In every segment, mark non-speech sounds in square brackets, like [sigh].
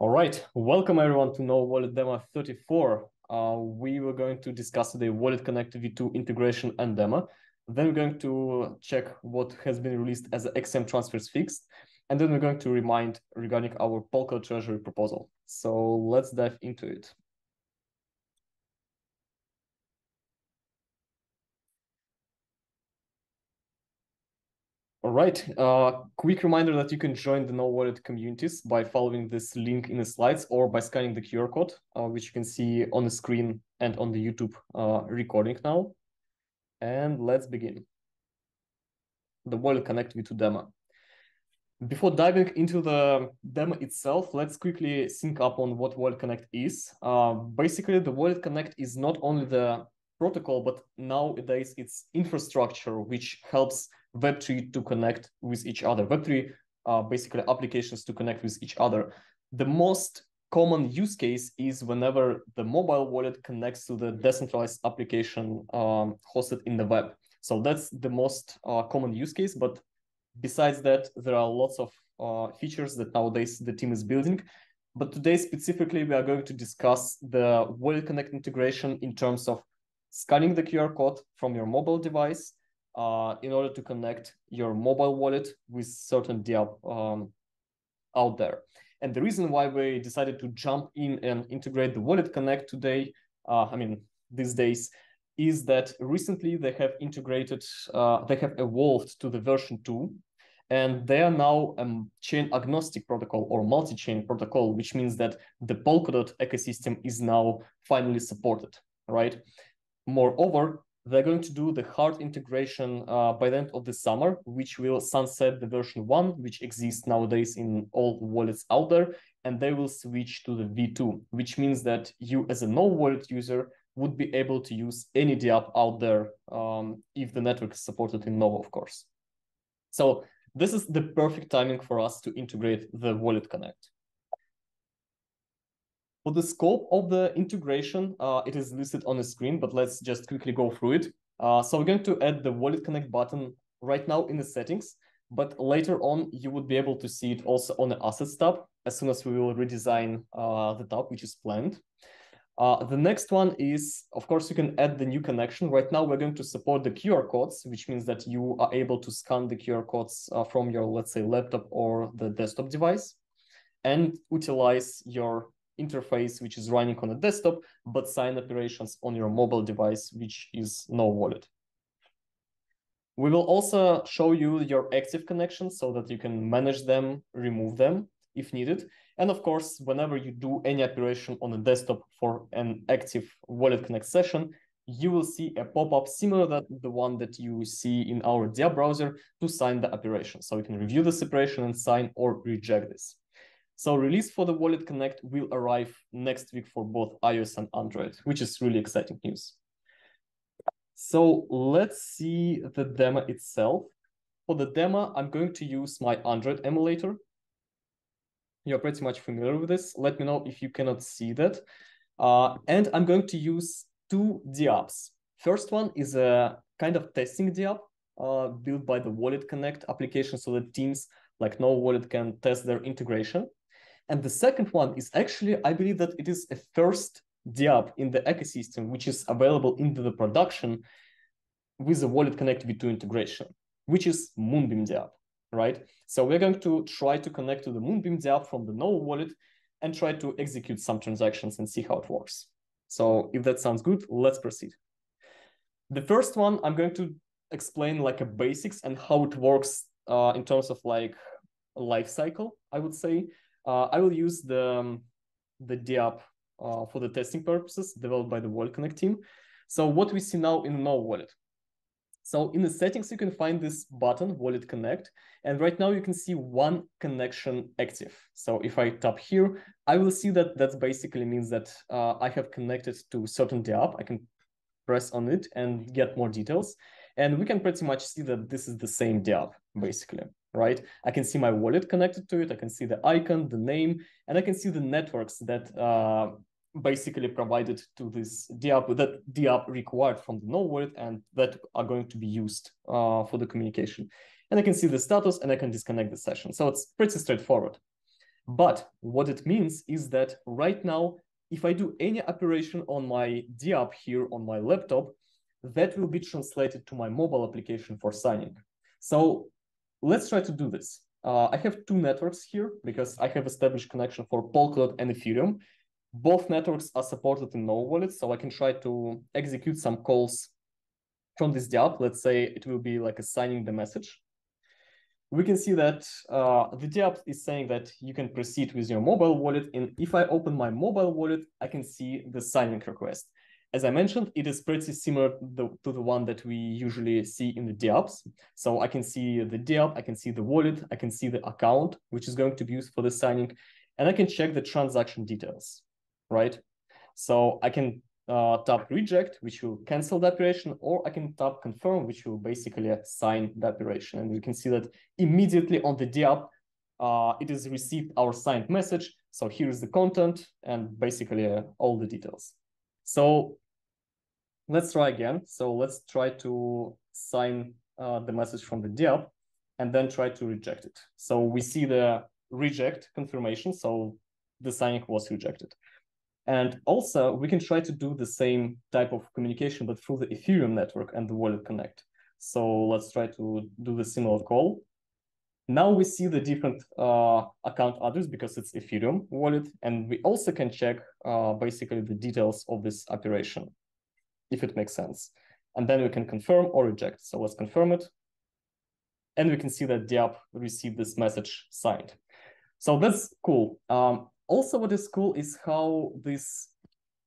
All right, welcome everyone to Nova Wallet Demo 34. Uh, we were going to discuss today Wallet Connect V2 integration and demo. Then we're going to check what has been released as XCM transfers fixed. And then we're going to remind regarding our Polkadot Treasury proposal. So let's dive into it. Right. Uh, quick reminder that you can join the Nova Wallet communities by following this link in the slides or by scanning the QR code, uh, which you can see on the screen and on the YouTube uh, recording now. And let's begin. The Wallet Connect V2 demo. Before diving into the demo itself, let's quickly sync up on what Wallet Connect is. Uh, basically, the Wallet Connect is not only the protocol, but nowadays it's infrastructure which helps Web3 to connect with each other. Web3 uh, basically applications to connect with each other. The most common use case is whenever the mobile wallet connects to the decentralized application um, hosted in the web. So that's the most uh, common use case. But besides that, there are lots of uh, features that nowadays the team is building. But today specifically, we are going to discuss the Wallet Connect integration in terms of scanning the QR code from your mobile device uh, in order to connect your mobile wallet with certain DApp um, out there. And the reason why we decided to jump in and integrate the Wallet Connect today, uh, I mean, these days, is that recently they have integrated, uh, they have evolved to the version 2, and they are now a um, chain agnostic protocol or multi-chain protocol, which means that the Polkadot ecosystem is now finally supported, right? Moreover, they're going to do the hard integration uh, by the end of the summer, which will sunset the version one, which exists nowadays in all wallets out there, and they will switch to the V2, which means that you as a Nova wallet user would be able to use any DApp out there um, if the network is supported in Nova, of course. So this is the perfect timing for us to integrate the Wallet Connect. For the scope of the integration, uh, it is listed on the screen, but let's just quickly go through it. Uh, so we're going to add the Wallet Connect button right now in the settings, but later on, you would be able to see it also on the Assets tab as soon as we will redesign uh, the tab, which is planned. Uh, the next one is, of course, you can add the new connection. Right now, we're going to support the QR codes, which means that you are able to scan the QR codes uh, from your, let's say, laptop or the desktop device and utilize your interface which is running on a desktop, but sign operations on your mobile device, which is Nova wallet. We will also show you your active connections so that you can manage them, remove them if needed. And of course, whenever you do any operation on a desktop for an active Wallet Connect session, you will see a pop-up similar to the one that you see in our DApp browser to sign the operation. So you can review the separation and sign or reject this. So release for the Wallet Connect will arrive next week for both iOS and Android, which is really exciting news. So let's see the demo itself. For the demo, I'm going to use my Android emulator. You're pretty much familiar with this. Let me know if you cannot see that. Uh, and I'm going to use two DApps. First one is a kind of testing DApp uh, built by the Wallet Connect application so that teams like Nova Wallet can test their integration. And the second one is actually, I believe that it is a first DApp in the ecosystem, which is available into the production with the Wallet Connect V2 integration, which is Moonbeam DApp, right? So we're going to try to connect to the Moonbeam DApp from the Nova wallet and try to execute some transactions and see how it works. So if that sounds good, let's proceed. The first one, I'm going to explain like a basics and how it works uh, in terms of like life cycle, I would say. Uh, I will use the, um, the DApp uh, for the testing purposes developed by the Wallet Connect team. So what we see now in Nova Wallet. So in the settings, you can find this button, Wallet Connect. And right now you can see one connection active. So if I tap here, I will see that that basically means that uh, I have connected to certain DApp. I can press on it and get more details. And we can pretty much see that this is the same DApp, basically right? I can see my wallet connected to it. I can see the icon, the name, and I can see the networks that uh, basically provided to this DApp that DApp required from the Nova wallet and that are going to be used uh, for the communication. And I can see the status and I can disconnect the session. So it's pretty straightforward. But what it means is that right now, if I do any operation on my DApp here on my laptop, that will be translated to my mobile application for signing. So let's try to do this. Uh, I have two networks here because I have established connection for Polkadot and Ethereum. Both networks are supported in Nova Wallet, so I can try to execute some calls from this DApp. Let's say it will be like assigning the message. We can see that uh, the DApp is saying that you can proceed with your mobile wallet. And if I open my mobile wallet, I can see the signing request. As I mentioned, it is pretty similar to the one that we usually see in the dApps. So I can see the dApp, I can see the wallet, I can see the account, which is going to be used for the signing, and I can check the transaction details, right? So I can uh, tap reject, which will cancel the operation, or I can tap confirm, which will basically sign the operation. And you can see that immediately on the dApp, uh, it is received our signed message. So here is the content and basically uh, all the details. So let's try again. So let's try to sign uh, the message from the dApp and then try to reject it. So we see the reject confirmation. So the signing was rejected. And also we can try to do the same type of communication, but through the Ethereum network and the Wallet Connect. So let's try to do the similar call. Now we see the different uh, account address because it's Ethereum wallet, and we also can check uh, basically the details of this operation, if it makes sense. And then we can confirm or reject. So let's confirm it. And we can see that the app received this message signed. So that's cool. Um, also, what is cool is how this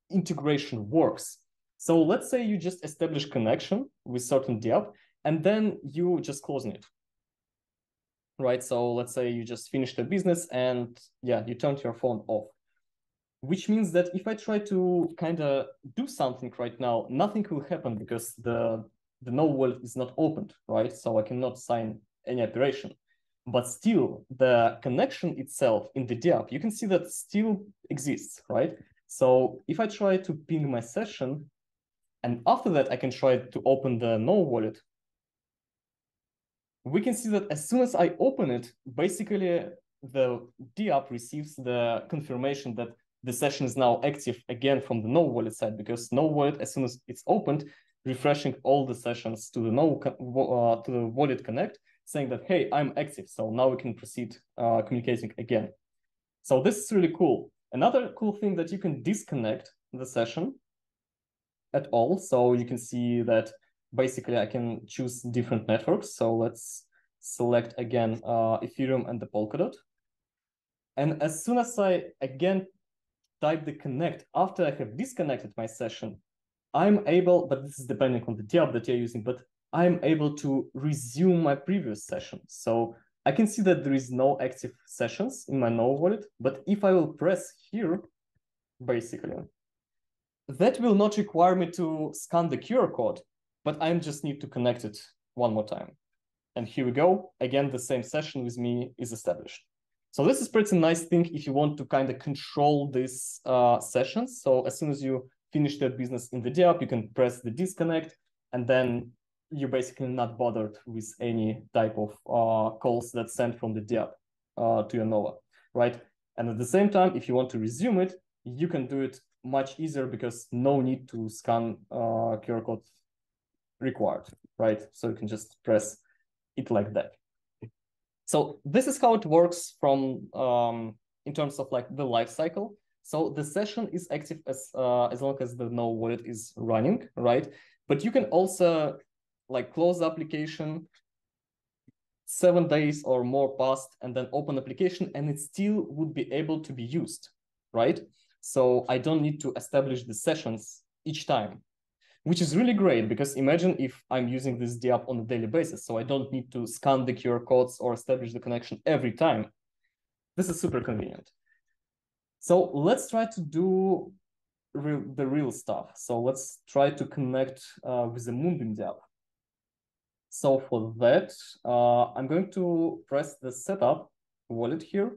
integration works. So let's say you just establish connection with certain DApp, and then you just closing it right? So let's say you just finished a business and yeah, you turned your phone off, which means that if I try to kind of do something right now, nothing will happen because the the Nova wallet is not opened, right? So I cannot sign any operation. But still, the connection itself in the DApp, you can see that still exists, right? So if I try to ping my session, and after that I can try to open the Nova wallet, we can see that as soon as I open it, basically the DApp receives the confirmation that the session is now active again from the Nova Wallet side because Nova Wallet, as soon as it's opened, refreshing all the sessions to the Nova uh, to the Wallet Connect, saying that hey, I'm active, so now we can proceed uh, communicating again. So this is really cool. Another cool thing that you can disconnect the session at all, so you can see that basically I can choose different networks. So let's select again uh, Ethereum and the Polkadot. And as soon as I again type the connect after I have disconnected my session, I'm able, but this is depending on the DApp that you're using, but I'm able to resume my previous session. So I can see that there is no active sessions in my Nova wallet, but if I will press here, basically, that will not require me to scan the QR code but I just need to connect it one more time. And here we go. Again, the same session with me is established. So this is pretty nice thing if you want to kind of control these uh, sessions. So as soon as you finish that business in the DApp, you can press the disconnect, and then you're basically not bothered with any type of uh, calls that sent from the DApp uh, to your Nova, right? And at the same time, if you want to resume it, you can do it much easier because no need to scan uh, QR code required, right? So you can just press it like that. So this is how it works from um, in terms of like the life cycle. So the session is active as uh, as long as the Nova wallet is running, right? But you can also like close the application seven days or more past and then open application and it still would be able to be used, right? So I don't need to establish the sessions each time which is really great because imagine if I'm using this DApp on a daily basis, so I don't need to scan the QR codes or establish the connection every time. This is super convenient. So let's try to do the real stuff. So let's try to connect uh, with the Moonbeam DApp. So for that, uh, I'm going to press the setup wallet here.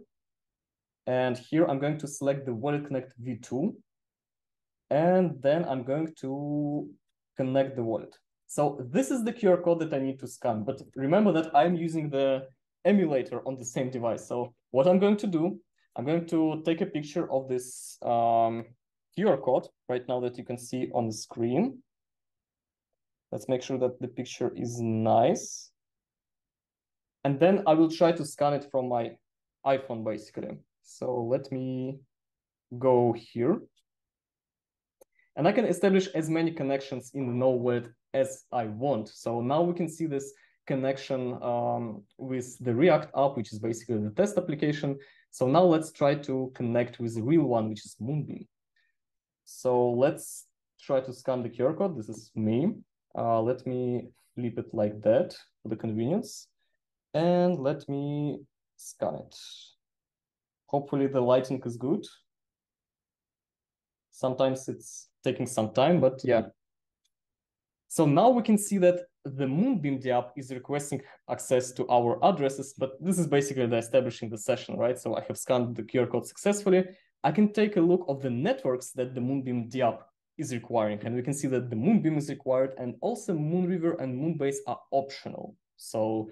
And here I'm going to select the Wallet Connect V2 and then I'm going to connect the wallet. So this is the QR code that I need to scan, but remember that I'm using the emulator on the same device. So what I'm going to do, I'm going to take a picture of this um, QR code right now that you can see on the screen. Let's make sure that the picture is nice. And then I will try to scan it from my iPhone, basically. So let me go here. And I can establish as many connections in the node as I want. So now we can see this connection um, with the React app, which is basically the test application. So now let's try to connect with the real one, which is Moonbeam. So let's try to scan the QR code. This is me. Uh, let me flip it like that for the convenience. And let me scan it. Hopefully the lighting is good. Sometimes it's taking some time, but yeah. So now we can see that the Moonbeam app is requesting access to our addresses, but this is basically the establishing the session, right? So I have scanned the QR code successfully. I can take a look of the networks that the Moonbeam app is requiring, and we can see that the Moonbeam is required, and also Moonriver and Moonbase are optional. So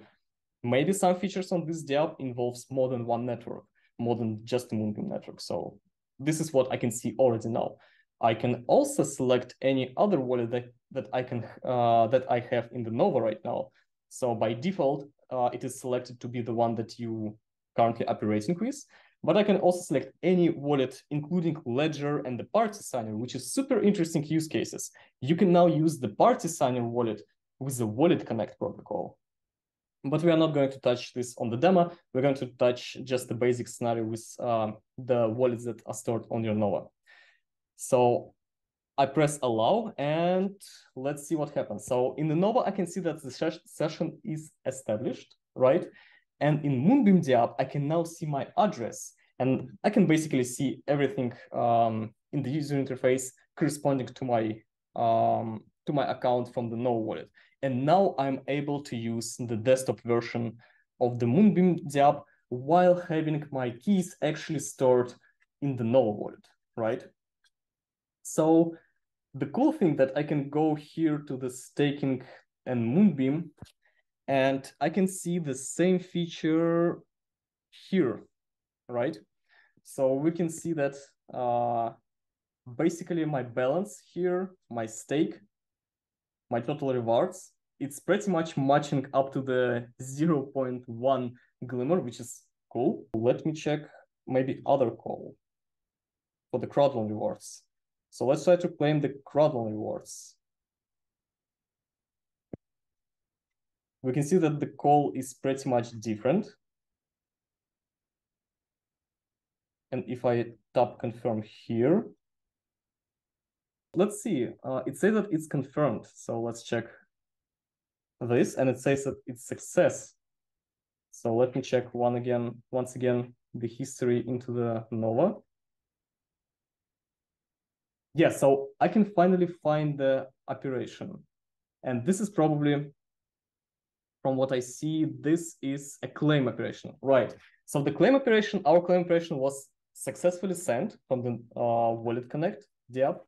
maybe some features on this app involves more than one network, more than just the Moonbeam network. So this is what I can see already now. I can also select any other wallet that, that I can uh, that I have in the Nova right now. So by default, uh, it is selected to be the one that you currently operating with. But I can also select any wallet, including Ledger and the Parity Signer, which is super interesting use cases. You can now use the Parity Signer wallet with the Wallet Connect protocol. But we are not going to touch this on the demo. We're going to touch just the basic scenario with uh, the wallets that are stored on your Nova. So I press allow and let's see what happens. So in the Nova, I can see that the session is established, right? And in Moonbeam app, I can now see my address and I can basically see everything um, in the user interface corresponding to my um, to my account from the Nova wallet. And now I'm able to use the desktop version of the Moonbeam app while having my keys actually stored in the Nova wallet, right? So the cool thing that I can go here to the staking and Moonbeam, and I can see the same feature here, right? So we can see that uh, basically my balance here, my stake, my total rewards, it's pretty much matching up to the 0.1 glimmer, which is cool. Let me check maybe other call for the CrowdLoan rewards. So let's try to claim the CrowdLoan rewards. We can see that the call is pretty much different. And if I tap confirm here, let's see, uh, it says that it's confirmed. So let's check this and it says that it's success. So let me check one again, once again, the history into the Nova yeah, so I can finally find the operation. And this is probably, from what I see, this is a claim operation, right? So the claim operation, our claim operation was successfully sent from the uh, Wallet Connect DApp,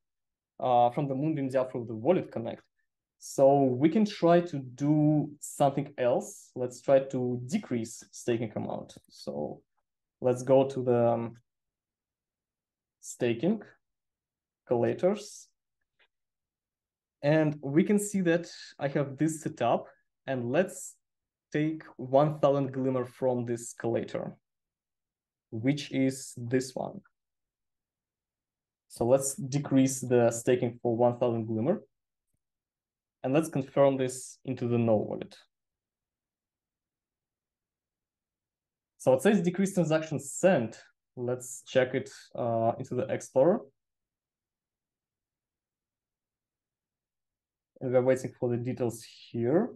uh, from the Moonbeam DApp through the Wallet Connect. So we can try to do something else. Let's try to decrease staking amount. So let's go to the um, staking collators. And we can see that I have this set up and let's take 1000 glimmer from this collator, which is this one. So let's decrease the staking for 1000 glimmer. And let's confirm this into the Nova wallet. So it says decrease transaction sent. Let's check it uh, into the Explorer. And we're waiting for the details here.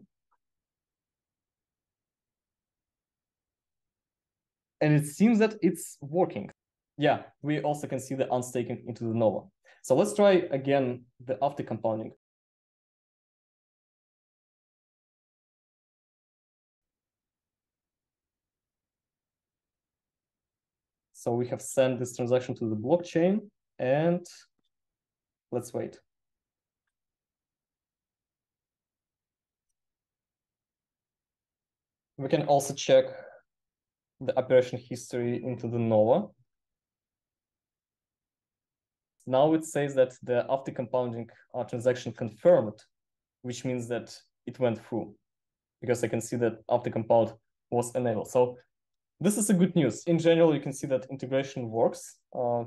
And it seems that it's working. Yeah, we also can see the unstaking into the Nova. So let's try again the auto-compounding. So we have sent this transaction to the blockchain and let's wait. We can also check the operation history into the Nova. now it says that the auto-compounding uh, transaction confirmed, which means that it went through because I can see that auto-compound was enabled. So this is a good news. In general, you can see that integration works. Uh,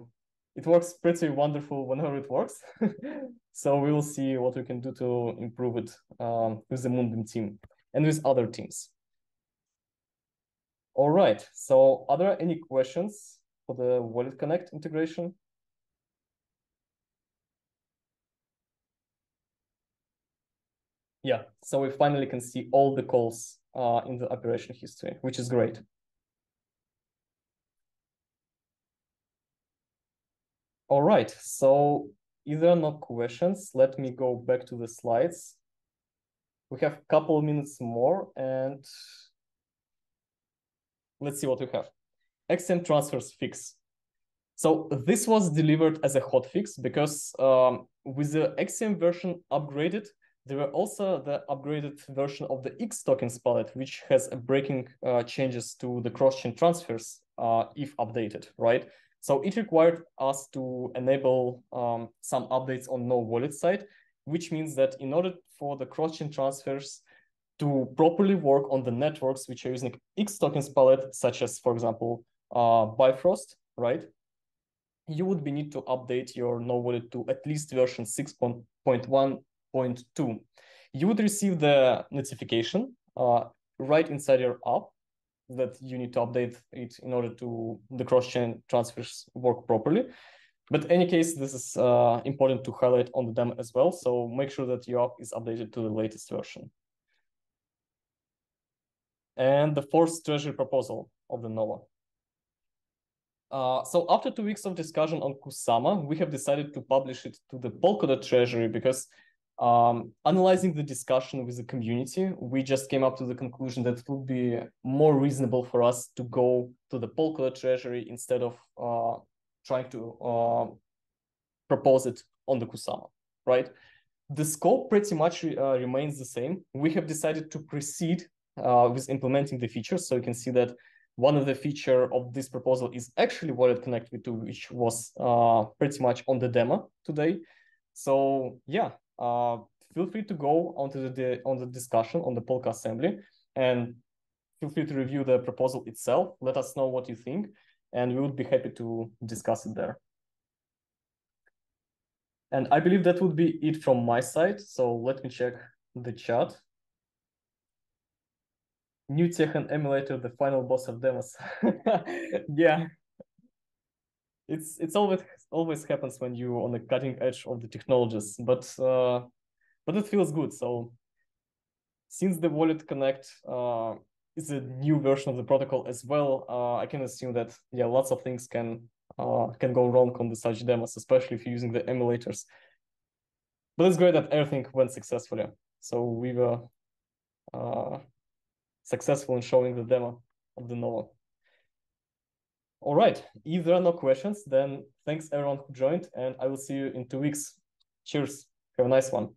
it works pretty wonderful whenever it works. [laughs] so we will see what we can do to improve it um, with the Moonbeam team and with other teams. All right, so are there any questions for the Wallet Connect integration? Yeah, so we finally can see all the calls uh, in the operation history, which is great. All right, so if there are no questions, let me go back to the slides. We have a couple minutes more and let's see what we have. XCM transfers fix. So this was delivered as a hotfix because um, with the XCM version upgraded, there were also the upgraded version of the X tokens pallet, which has breaking uh, changes to the cross-chain transfers uh, if updated, right? So it required us to enable um, some updates on Nova wallet side, which means that in order for the cross-chain transfers to properly work on the networks which are using X tokens pallet, such as, for example, uh, Bifrost, right? You would be need to update your Nova wallet to at least version 6.1.2. You would receive the notification uh, right inside your app that you need to update it in order to the cross-chain transfers work properly. But any case, this is uh, important to highlight on the demo as well. So make sure that your app is updated to the latest version. And the fourth treasury proposal of the Nova. Uh, so after two weeks of discussion on Kusama, we have decided to publish it to the Polkadot treasury because um, analyzing the discussion with the community, we just came up to the conclusion that it would be more reasonable for us to go to the Polkadot treasury instead of uh, trying to uh, propose it on the Kusama, right? The scope pretty much uh, remains the same. We have decided to proceed uh, with implementing the features. So you can see that one of the feature of this proposal is actually Wallet Connect V2, which was uh, pretty much on the demo today. So yeah, uh, feel free to go onto the on the discussion on the Polkassembly and feel free to review the proposal itself. Let us know what you think, and we would be happy to discuss it there. And I believe that would be it from my side. So let me check the chat. New Techen emulator, the final boss of demos. [laughs] yeah. It's it's always always happens when you're on the cutting edge of the technologies, but uh, but it feels good. So since the Wallet Connect uh, is a new version of the protocol as well, uh, I can assume that yeah, lots of things can uh, can go wrong on the such demos, especially if you're using the emulators. But it's great that everything went successfully. So we were uh, successful in showing the demo of the Nova. All right. If there are no questions, then thanks everyone who joined, and I will see you in two weeks. Cheers. Have a nice one.